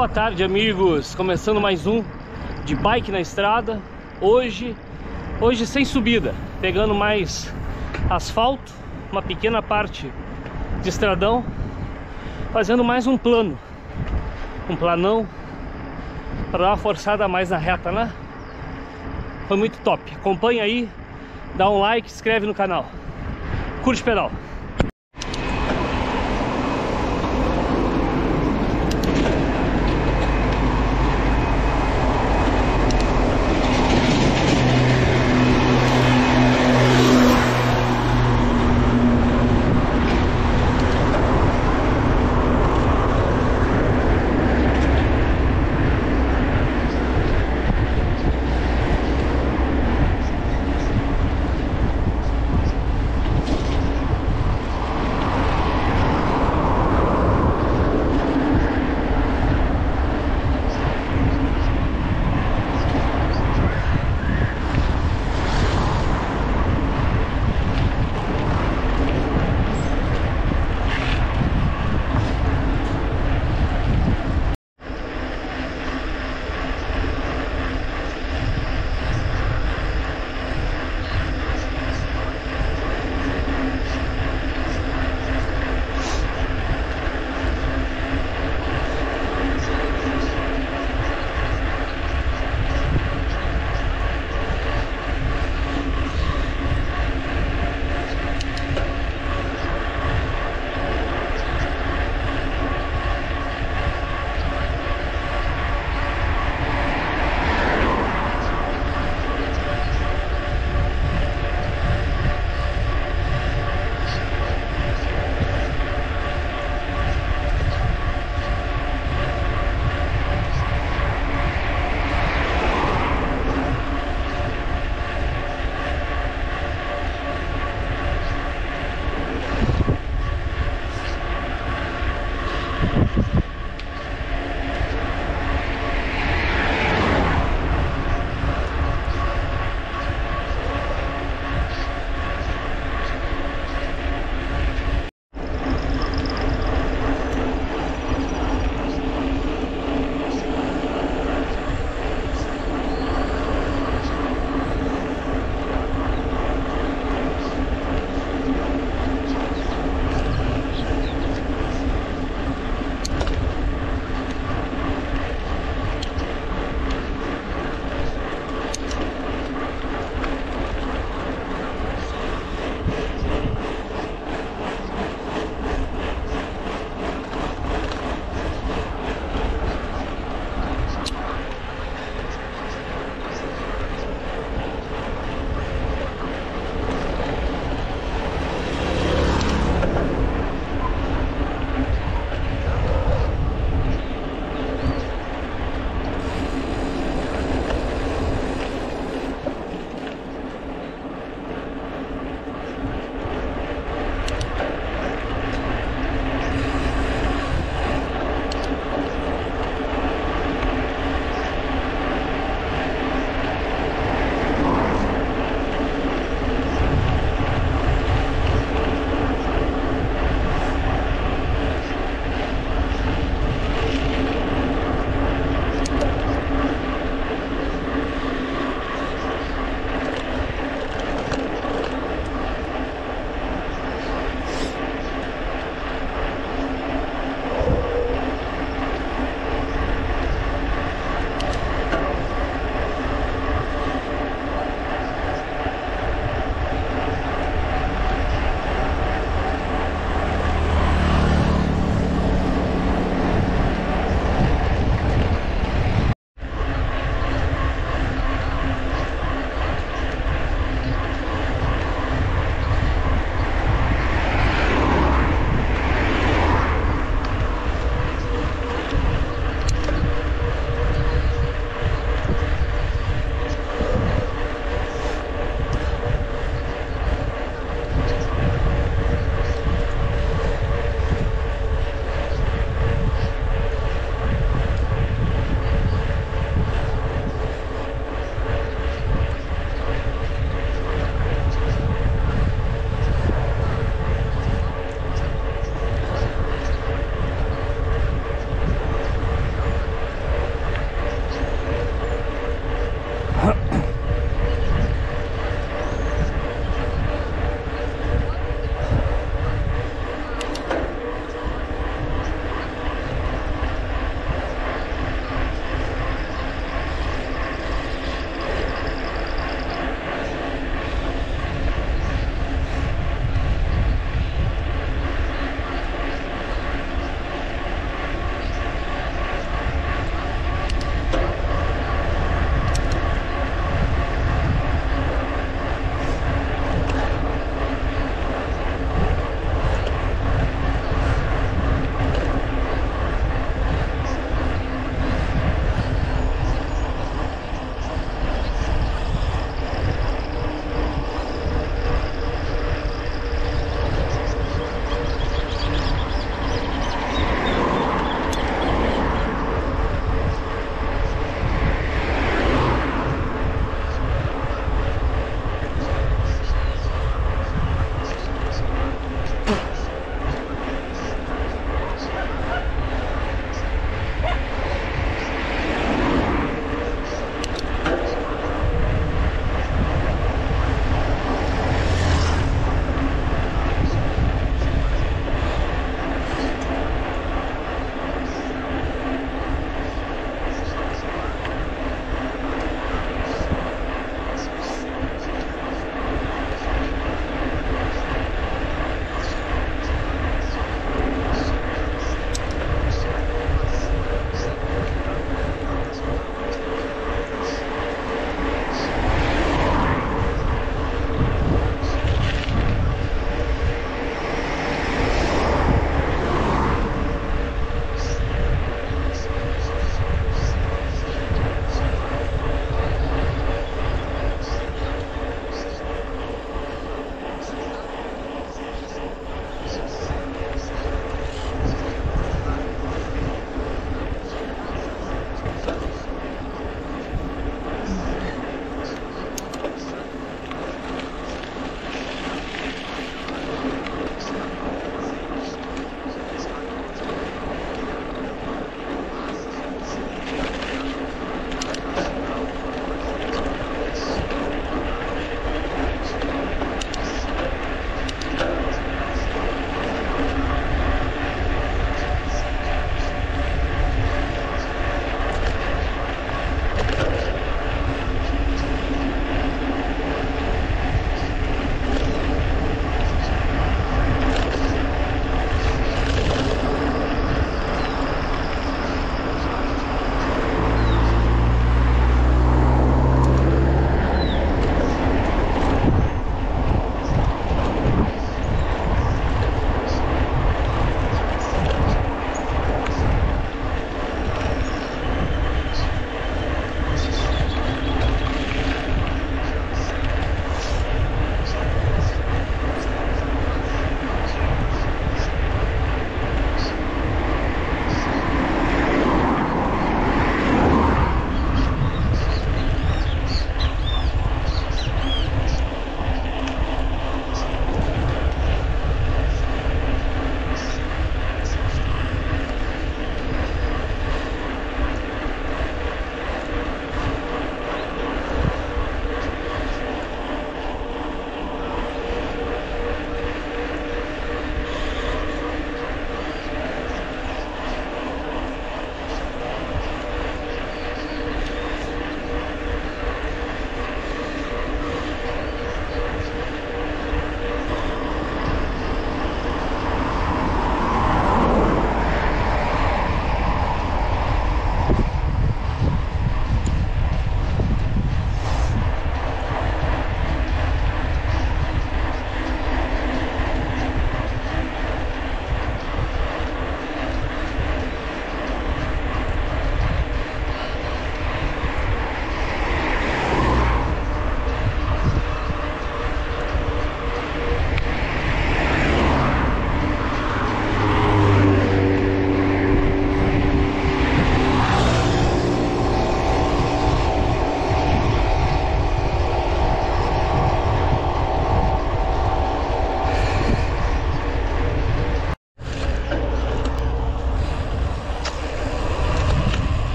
Boa tarde, amigos. Começando mais um de bike na estrada. Hoje, hoje sem subida, pegando mais asfalto, uma pequena parte de estradão, fazendo mais um plano, um planão para dar uma forçada mais na reta, né? Foi muito top. Acompanha aí, dá um like, inscreve no canal. Curte pedal.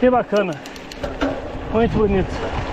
Que bacana. Muito bonito.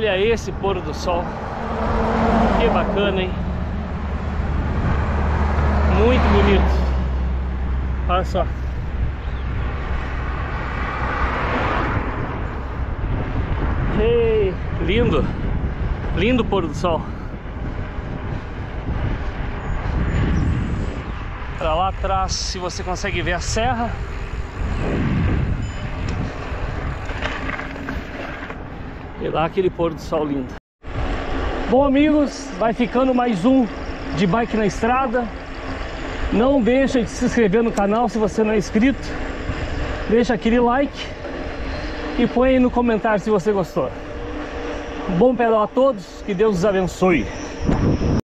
Olha esse pôr do sol. Que bacana, hein? Muito bonito. Olha só. Hey, lindo. Lindo pôr do sol. Para lá atrás, se você consegue ver a serra. E lá aquele pôr do sol lindo. Bom amigos, vai ficando mais um de bike na estrada. Não deixa de se inscrever no canal se você não é inscrito. Deixa aquele like e põe aí no comentário se você gostou. Bom pedal a todos, que Deus os abençoe.